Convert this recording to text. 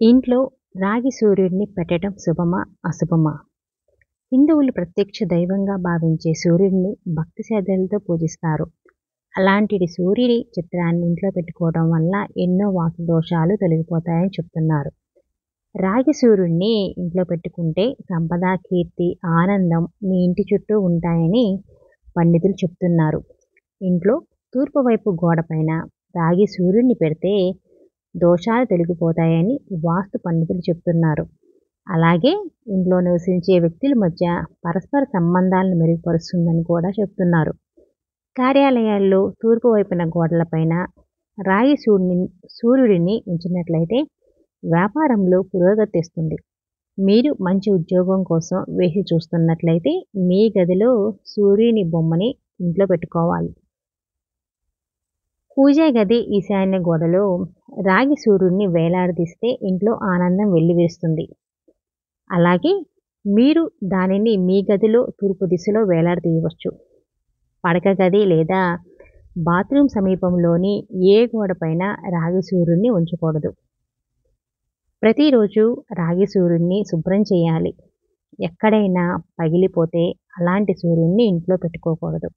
ఇంట్లో రాగి సూర్యుడిని పెట్టడం శుభమా? అశుభమా? హిందువులు ప్రత్యక్ష దైవంగా భావించే సూర్యుడిని భక్తి శ్రద్ధలతో పూజిస్తారు. అలాంటిది సూర్యుడి చిత్రాన్ని ఇంట్లో పెట్టుకోవడం వల్ల ఎన్నో వాస్తు దోషాలు తొలగిపోతాయని చెప్తున్నారు. రాగి సూర్యుడిని ఇంట్లో పెట్టుకుంటే సంపద కీర్తి ఆనందం మీ ఇంటి చుట్టూ ఉంటాయని పండితులు చెప్తున్నారు. ఇంట్లో తూర్పు వైపు గోడపైన రాగి సూర్యుడిని పెడితే దోషాలు తొలగిపోతాయని వాస్తు పండితులు చెప్తున్నారు. అలాగే ఇంట్లో నివసించే వ్యక్తుల మధ్య పరస్పర సంబంధాలను మెరుగుపరుస్తుందని కూడా చెప్తున్నారు. కార్యాలయాల్లో తూర్పు వైపున గోడలపైన రాగి సూర్యుని సూర్యుడిని ఉంచినట్లయితే వ్యాపారంలో పురోగతి ఇస్తుంది మీరు మంచి ఉద్యోగం కోసం వేసి చూస్తున్నట్లయితే మీ గదిలో సూర్యుని బొమ్మని ఇంట్లో పెట్టుకోవాలి. పూజా గది ఈశాన్య గోడలో రాగి సూర్యుడిని వేలాడదీస్తే ఇంట్లో ఆనందం వెల్లివిరుస్తుంది. అలాగే మీరు దానిని మీ గదిలో తూర్పు దిశలో వేలాడదీయవచ్చు. పడక గది లేదా బాత్రూమ్ సమీపంలోని ఏ గోడపైన రాగి సూర్యుడిని ఉంచకూడదు. ప్రతిరోజు రాగి సూర్యుడిని శుభ్రం చేయాలి. ఎక్కడైనా పగిలిపోతే అలాంటి సూర్యుడిని ఇంట్లో పెట్టుకోకూడదు.